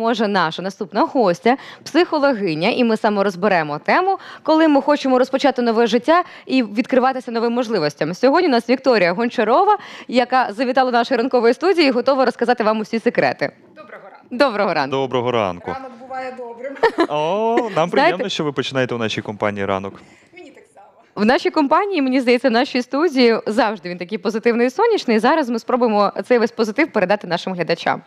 Може, наша наступна гостя, психологиня, і ми саме розберемо тему, коли ми хочемо розпочати нове життя і відкриватися новим можливостям. Сьогодні у нас Вікторія Гончарова, яка завітала до нашої ранкової студії і готова розказати вам усі секрети. Доброго ранку. Доброго ранку. Доброго ранку. Ранок буває добрим. О, нам Знаєте- приємно, що ви починаєте у нашій компанії ранок. Мені так само. В нашій компанії, мені здається, в нашій студії завжди він такий позитивний і сонячний. Зараз ми спробуємо цей весь позитив передати нашим глядачам.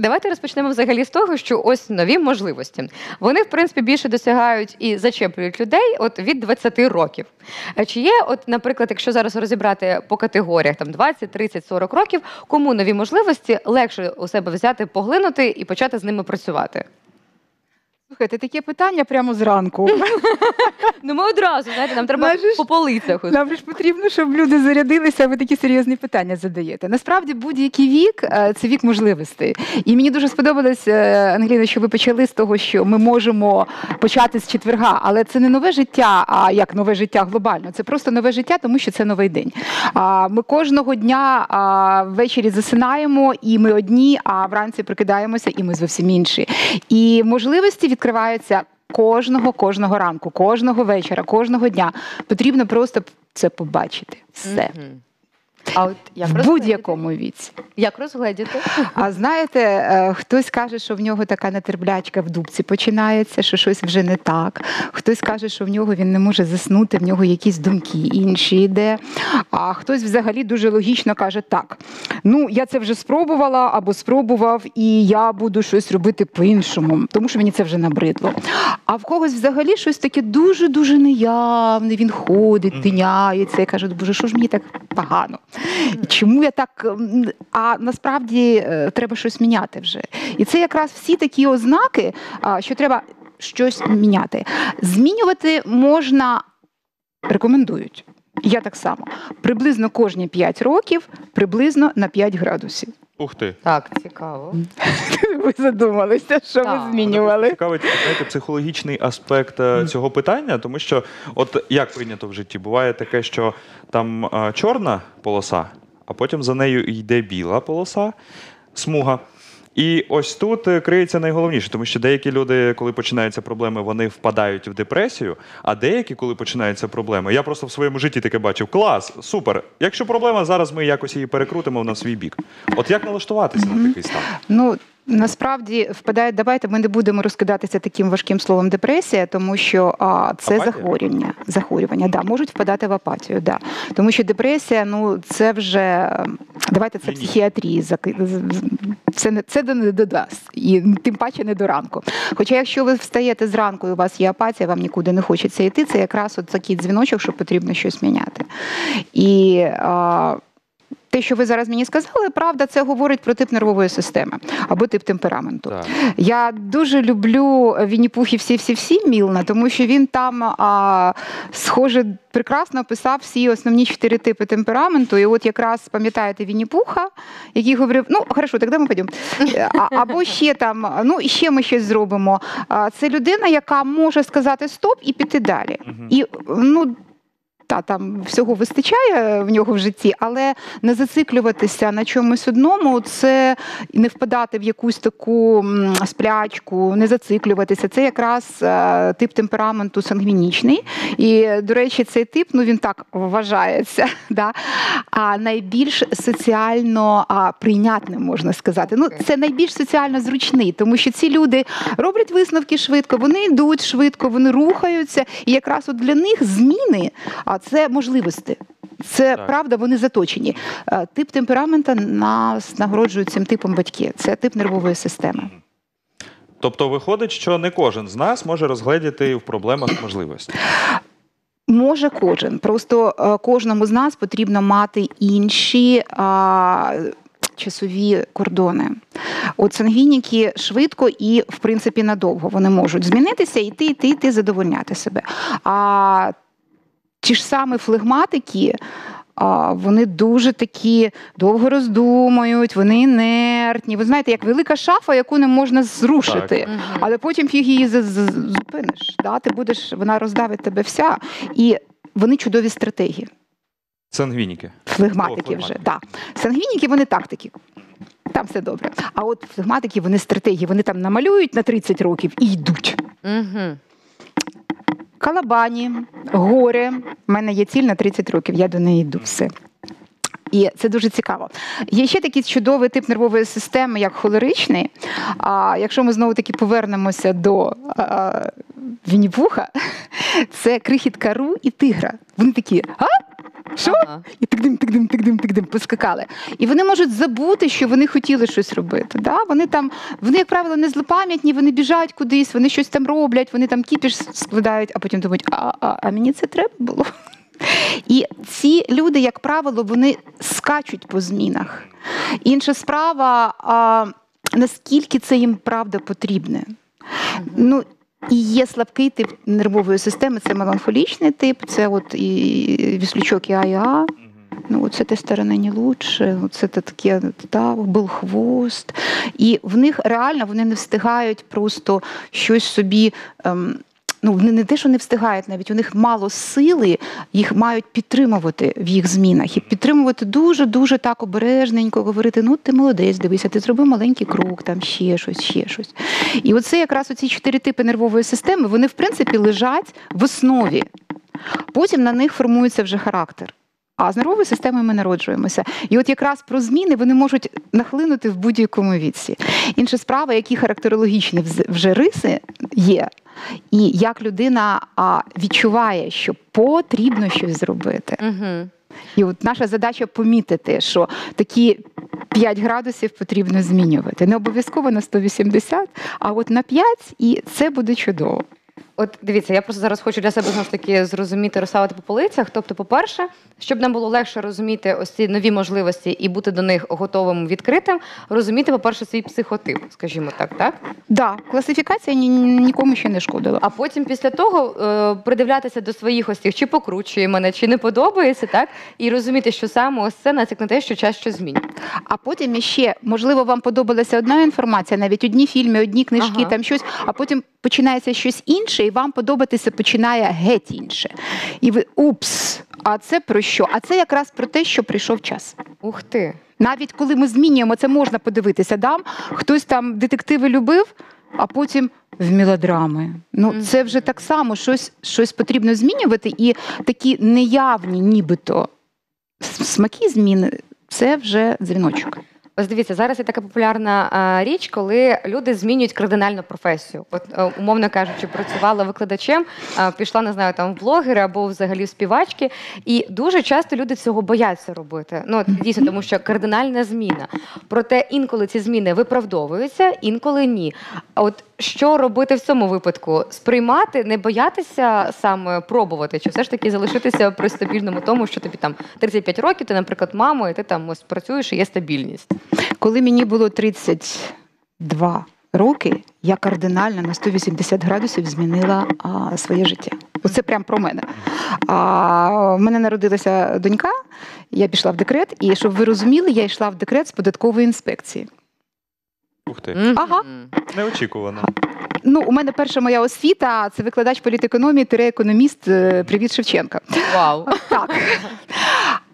Давайте розпочнемо взагалі з того, що ось нові можливості. Вони, в принципі, більше досягають і зачеплюють людей от від 20 років. Е, Чи є, от, наприклад, якщо зараз розібрати по категоріях там 20, 30, 40 років, кому нові можливості легше у себе взяти, поглинути і почати з ними працювати? Слухайте, таке питання прямо зранку. Ну ми одразу знаєте, нам треба Знаєш, по полицях. ось. Нам же ж потрібно, щоб люди зарядилися, а ви такі серйозні питання задаєте. Насправді, будь-який вік е, це вік можливостей. І мені дуже сподобалось, е, Ангеліна, що ви почали з того, що ми можемо почати з четверга, але це не нове життя, а як нове життя глобально. Це просто нове життя, тому що це новий день. А Ми кожного дня а, ввечері засинаємо, і ми одні, а вранці прокидаємося, і ми зовсім інші. І можливості відкриваються кожного, кожного ранку, кожного вечора, кожного дня. Потрібно просто це побачити. Все. А от як В будь-якому віці. Як розгледіти? А знаєте, е, хтось каже, що в нього така нетерплячка в дубці починається, що щось вже не так. Хтось каже, що в нього він не може заснути, в нього якісь думки інші йде. А хтось взагалі дуже логічно каже: так, ну я це вже спробувала або спробував, і я буду щось робити по-іншому, тому що мені це вже набридло. А в когось взагалі щось таке дуже-дуже неявне. Він ходить, тиняється і каже, боже, що ж мені так погано? Чому я так? А насправді е, треба щось міняти вже. І це якраз всі такі ознаки, що треба щось міняти. Змінювати можна, рекомендують. Я так само. Приблизно кожні 5 років, приблизно на 5 градусів. Ух ти. Так, цікаво. Ви задумалися, що Так. ви змінювали. Цікавить знаєте, психологічний аспект е, цього питання, тому що, от як прийнято в житті, буває таке, що там е, чорна полоса, а потім за нею йде біла полоса, смуга. І ось тут е, криється найголовніше, тому що деякі люди, коли починаються проблеми, вони впадають в депресію. А деякі, коли починаються проблеми, я просто в своєму житті таке бачив: клас, супер. Якщо проблема, зараз ми якось її перекрутимо на свій бік. От як налаштуватися на такий стан? Ну насправді впадає. Давайте ми не будемо розкидатися таким важким словом депресія, тому що а, це Апатія? захворювання. Захворювання, да, можуть впадати в апатію. Да. Тому що депресія, ну це вже давайте це психіатрії. Це не це не додасть, і тим паче не до ранку. Хоча, якщо ви встаєте зранку і у вас є апатія, вам нікуди не хочеться йти, це якраз от такий дзвіночок, що потрібно щось міняти. І а, те, що ви зараз мені сказали, правда, це говорить про тип нервової системи або тип темпераменту. Так. Я дуже люблю Вінні-Пух і всі-всі-всі Мілна, тому що він там а, схоже прекрасно описав всі основні чотири типи темпераменту. І от якраз пам'ятаєте Вінні-Пуха, який говорив: ну хорошо, тоді ми підемо. Або ще там, ну ще ми щось зробимо. Це людина, яка може сказати стоп і піти далі. І ну. Та там всього вистачає в нього в житті, але не зациклюватися на чомусь одному, це не впадати в якусь таку сплячку, не зациклюватися. Це якраз е, тип темпераменту сангвінічний. І, до речі, цей тип ну він так вважається. Да? А найбільш соціально а, прийнятним можна сказати. Ну, це найбільш соціально зручний, тому що ці люди роблять висновки швидко, вони йдуть швидко, вони рухаються. І якраз от для них зміни, а це можливості. Це Так. правда, вони заточені. Е, Тип темперамента нас нагороджують цим типом батьки. Це тип нервової системи. Тобто виходить, що не кожен з нас може розгледіти в проблемах можливості. Може кожен. Просто е, кожному з нас потрібно мати інші. А, Часові кордони. От сангвініки швидко і, в принципі, надовго вони можуть змінитися, йти, йти, йти, задовольняти себе. А ті ж самі флегматики, вони дуже такі довго роздумують, вони інертні. Ви знаєте, як велика шафа, яку не можна зрушити. Так. Але потім фіг її зупиниш. Да? Ти будеш, вона роздавить тебе вся. І вони чудові стратегії. Сангвініки. Флегматики О, вже. Да. Сангвініки вони тактики. Там все добре. А от флегматики, вони стратегії, вони там намалюють на 30 років і йдуть. Угу. Калабані, горе. У мене є ціль на 30 років, я до неї йду все. І це дуже цікаво. Є ще такий чудовий тип нервової системи, як холеричний. А якщо ми знову таки повернемося до Вінні-Пуха, це крихітка Ру і тигра. Вони такі, а? Що? Ага. І тикдим, тикдим, тикдим, тикдим, поскакали. І вони можуть забути, що вони хотіли щось робити. Да? Вони там, вони, як правило, не злопам'ятні, вони біжать кудись, вони щось там роблять, вони там кіпіш складають, а потім думають, а, а, а мені це треба було. І ці люди, як правило, вони скачуть по змінах. Інша справа, а, наскільки це їм правда потрібне. Ну, і є слабкий тип нервової системи, це меланхолічний тип, це от і віслючок і АЯ. Ну, це те сторона не лучше, це таке, да, був хвост. І в них реально вони не встигають просто щось собі. Ем, Ну, не те, що не встигають, навіть у них мало сили, їх мають підтримувати в їх змінах. І підтримувати дуже-дуже так обережненько, говорити: ну ти молодець, дивися, ти зробив маленький крок, там ще щось, ще щось. І оце якраз оці чотири типи нервової системи, вони, в принципі, лежать в основі. Потім на них формується вже характер. А з нервовою системою ми народжуємося. І от якраз про зміни вони можуть нахлинути в будь-якому віці. Інша справа, які характерологічні вже риси є, і як людина відчуває, що потрібно щось зробити. Угу. І от наша задача помітити, що такі 5 градусів потрібно змінювати. Не обов'язково на 180, а от на 5, і це буде чудово. От дивіться, я просто зараз хочу для себе знову ж таки зрозуміти, розставити по полицях. Тобто, по-перше, щоб нам було легше розуміти ось ці нові можливості і бути до них готовим відкритим, розуміти, по-перше, свій психотип, скажімо так, так? Да, класифікація ні, нікому ще не шкодила. А потім після того е, придивлятися до своїх ось цих, чи покручує мене, чи не подобається, так? І розуміти, що саме ось це натяк на те, що час щось змінює. А потім іще, можливо, вам подобалася одна інформація, навіть одні фільми, одні книжки, Ага. там щось, а потім починається щось інше, і вам подобатися починає геть інше. І ви упс, а це про що? А це якраз про те, що прийшов час. Ух ти. Навіть коли ми змінюємо, це можна подивитися. Дам хтось там детективи любив, а потім в мелодрами. Ну це вже так само щось, щось потрібно змінювати, і такі неявні, нібито смаки зміни. Це вже дзвіночок. Дивіться, зараз є така популярна а, річ, коли люди змінюють кардинальну професію. От, е, умовно кажучи, працювала викладачем, а, пішла, не знаю, там в блогери або взагалі в співачки. І дуже часто люди цього бояться робити. Ну, дійсно, тому що кардинальна зміна. Проте інколи ці зміни виправдовуються, інколи ні. А от що робити в цьому випадку? Сприймати, не боятися саме пробувати, чи все ж таки залишитися при стабільному тому, що тобі там 35 років, ти, наприклад, мама, і ти там ось працюєш і є стабільність. Коли мені було 32 роки, я кардинально на 180 градусів змінила а, своє життя. Оце прям про мене. А, в мене народилася донька, я пішла в декрет, і щоб ви розуміли, я йшла в декрет з податкової інспекції. Ух ти, Ага. неочікувано. Ну, у мене перша моя освіта це викладач політекономії, економіст. Привіт Шевченка. Вау. Так.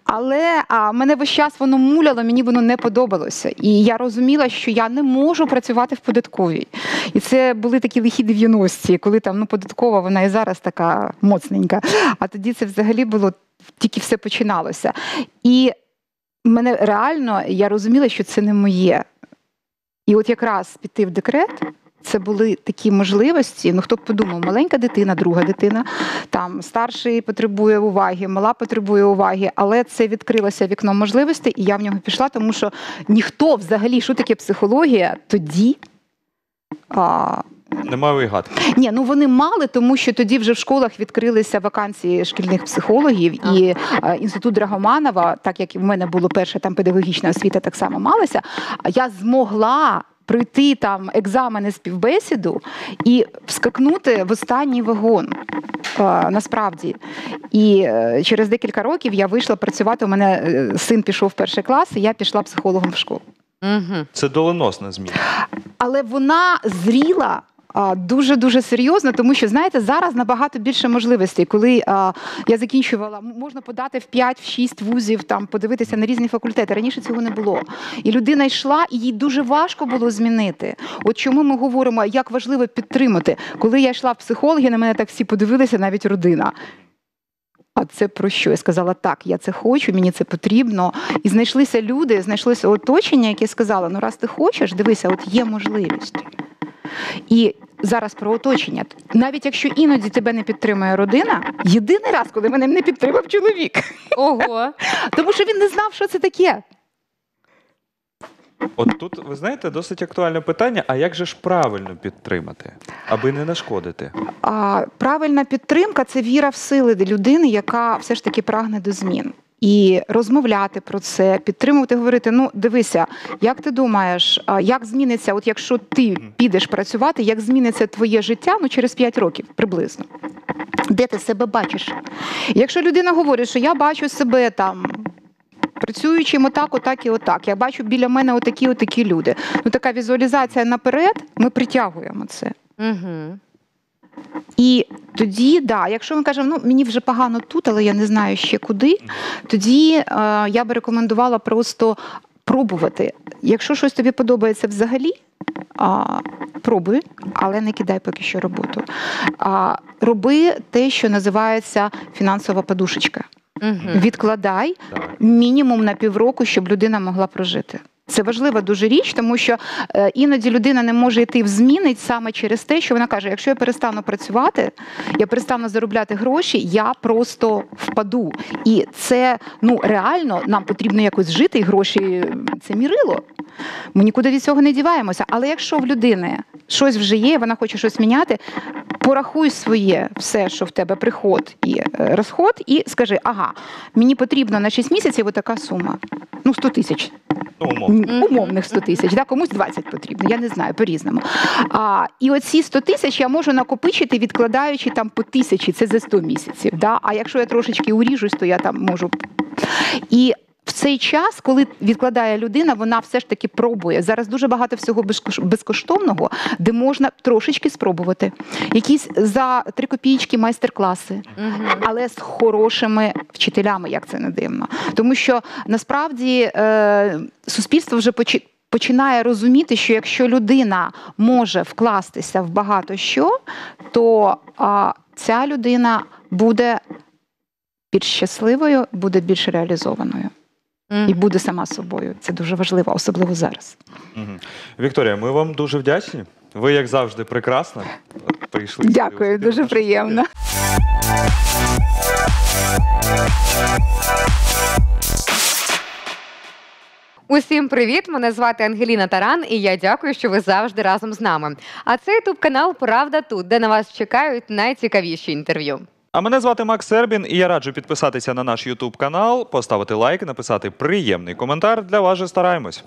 Але а, мене весь час воно муляло, мені воно не подобалося. І я розуміла, що я не можу працювати в податковій. І це були такі лихі 90-ті, коли там ну, податкова, вона і зараз така моцненька. А тоді це взагалі було тільки все починалося. І мене реально я розуміла, що це не моє. І от якраз піти в декрет. Це були такі можливості. Ну хто б подумав, маленька дитина, друга дитина, там старший потребує уваги, мала потребує уваги, але це відкрилося вікно можливостей, і я в нього пішла, тому що ніхто взагалі, що таке психологія, тоді. А, Немає і гадки. ні, ну вони мали, тому що тоді вже в школах відкрилися вакансії шкільних психологів, і е, інститут Драгоманова, так як в мене було перша там педагогічна освіта, так само малася. А я змогла. Пройти там екзамени співбесіду і вскакнути в останній вагон насправді. І е, через декілька років я вийшла працювати. У мене е, син пішов в перший клас, і я пішла психологом в школу. Угу. Це доленосна зміна. Але вона зріла дуже дуже серйозно, тому що знаєте, зараз набагато більше можливостей. Коли а, я закінчувала, можна подати в 5-6 вузів, там подивитися на різні факультети. Раніше цього не було. І людина йшла, і їй дуже важко було змінити. От чому ми говоримо, як важливо підтримати. Коли я йшла в психологи, на мене так всі подивилися, навіть родина. А це про що? Я сказала, так, я це хочу, мені це потрібно. І знайшлися люди, знайшлося оточення, яке сказало: ну раз ти хочеш, дивися, от є можливість. І зараз про оточення. Навіть якщо іноді тебе не підтримує родина, єдиний раз, коли мене не підтримав чоловік, Ого. тому що він не знав, що це таке. От тут, ви знаєте, досить актуальне питання: а як же ж правильно підтримати, аби не нашкодити? А правильна підтримка це віра в сили людини, яка все ж таки прагне до змін. І розмовляти про це, підтримувати, говорити: ну дивися, як ти думаєш, як зміниться, от якщо ти підеш працювати, як зміниться твоє життя ну, через 5 років приблизно? Де ти себе бачиш? Якщо людина говорить, що я бачу себе там. Працюючим отак, отак і отак. Я бачу біля мене отакі, отакі люди. Ну така візуалізація наперед, ми притягуємо це. Угу. І тоді, да, якщо ми кажемо, ну мені вже погано тут, але я не знаю ще куди, тоді е, я би рекомендувала просто пробувати. Якщо щось тобі подобається взагалі, а, пробуй, але не кидай поки що роботу. А, роби те, що називається фінансова подушечка. Угу. Відкладай Так. мінімум на півроку, щоб людина могла прожити. Це важлива дуже річ, тому що е, іноді людина не може йти в зміни саме через те, що вона каже: якщо я перестану працювати, я перестану заробляти гроші, я просто впаду. І це ну реально нам потрібно якось жити, і гроші це мірило. Ми нікуди від цього не діваємося. Але якщо в людини щось вже є, вона хоче щось міняти, порахуй своє все, що в тебе приход і е, розход, і скажи: ага, мені потрібно на 6 місяців така сума. Ну, 100 тисяч. Ну, умовно. М, Умовних 100 тисяч, да? комусь 20 потрібно, я не знаю, по-різному. А, і оці 100 тисяч я можу накопичити, відкладаючи там по тисячі, це за 100 місяців. Да? А якщо я трошечки уріжусь, то я там можу. І в цей час, коли відкладає людина, вона все ж таки пробує. Зараз дуже багато всього безкош- безкоштовного, де можна трошечки спробувати. Якісь за три копійки майстер-класи але з хорошими вчителями, як це не дивно. Тому що насправді е, суспільство вже почи- починає розуміти, що якщо людина може вкластися в багато що, то а, ця людина буде більш щасливою, буде більш реалізованою і буде сама собою. Це дуже важливо, особливо зараз. Вікторія, ми вам дуже вдячні. Ви, як завжди, прекрасна. Прийшли. Дякую, дуже приємно. Усім привіт! Мене звати Ангеліна Таран, і я дякую, що ви завжди разом з нами. А це ютуб канал Правда тут, де на вас чекають найцікавіші інтерв'ю. А мене звати Макс Сербін, і я раджу підписатися на наш Ютуб канал, поставити лайк, написати приємний коментар. Для вас же стараємось.